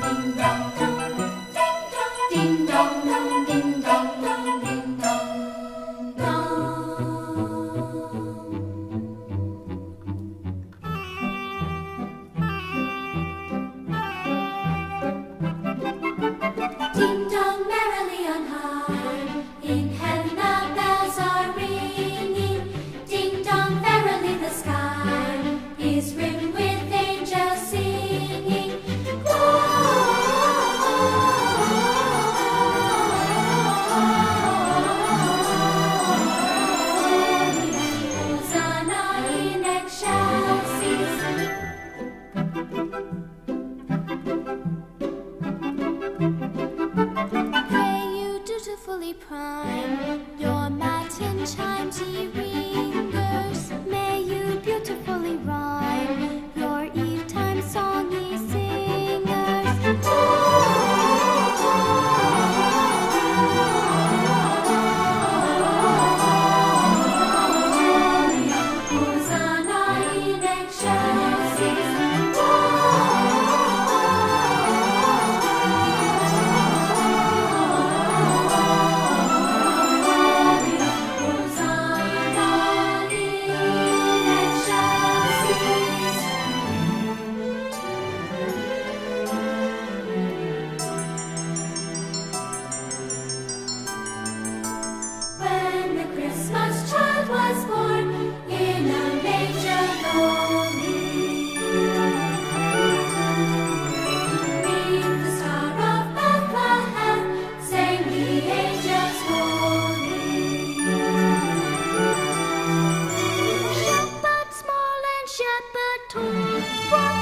Sunday from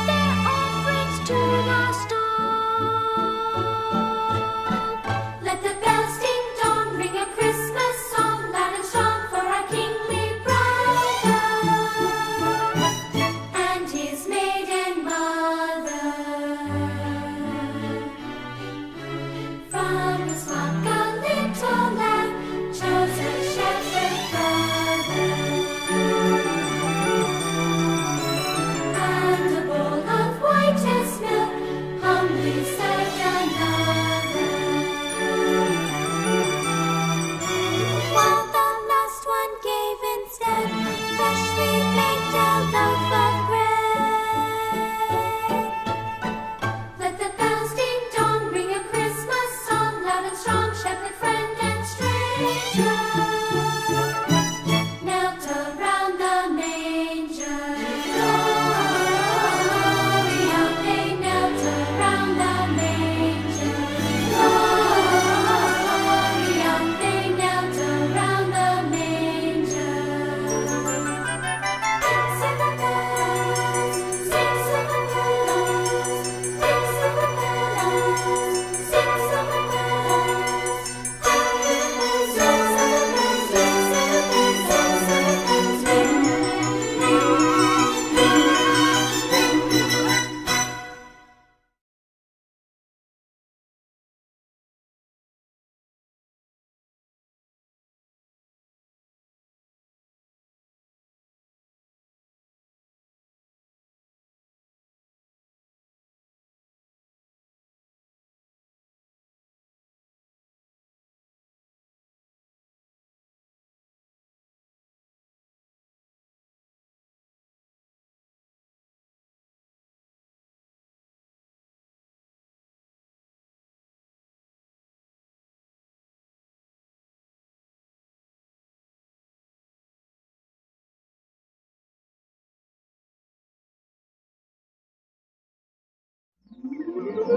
Thank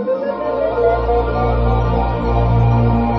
you.